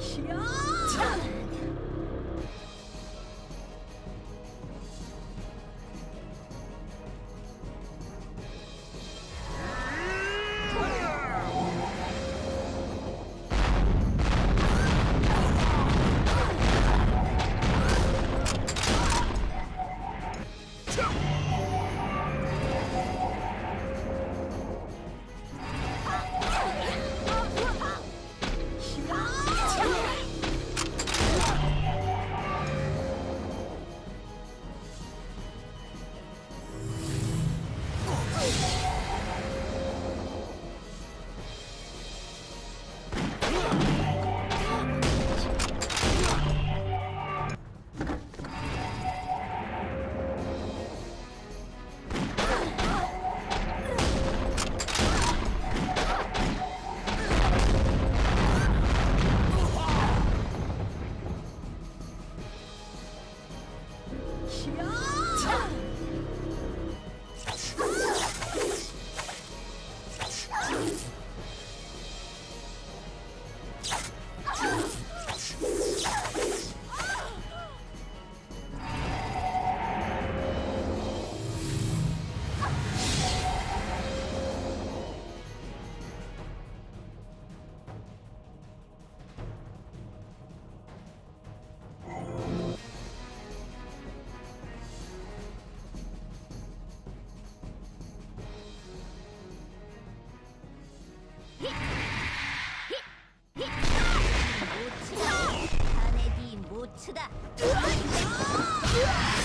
자네 Yeah!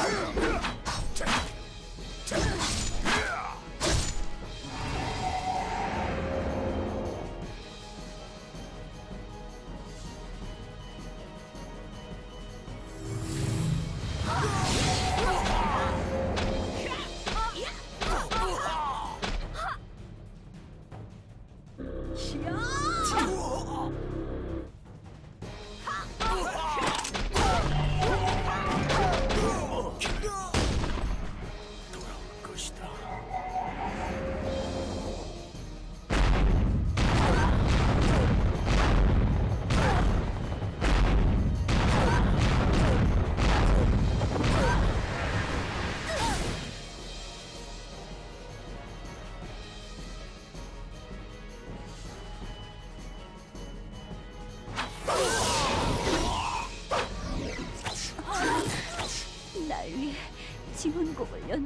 あっ!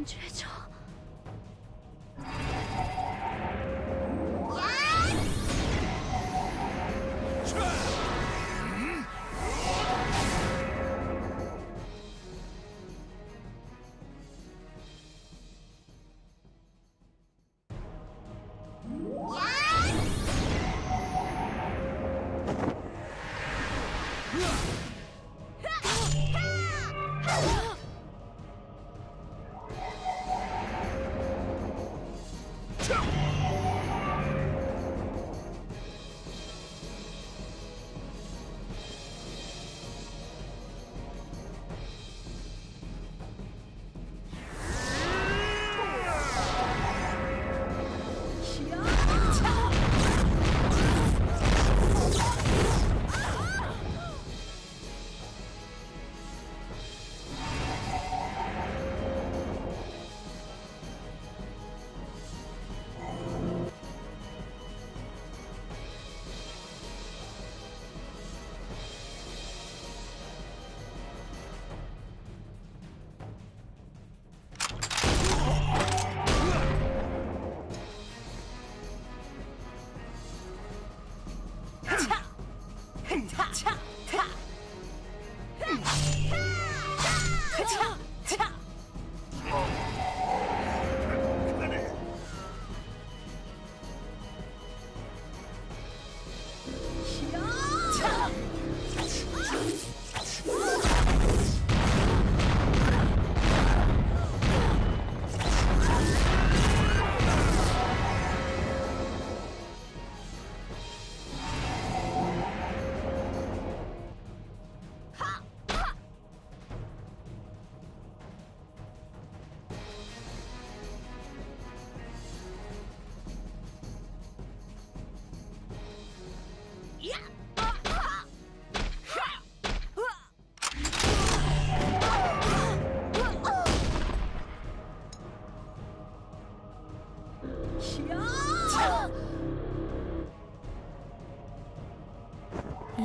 绝招。Jump!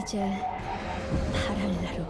이제 바랄라로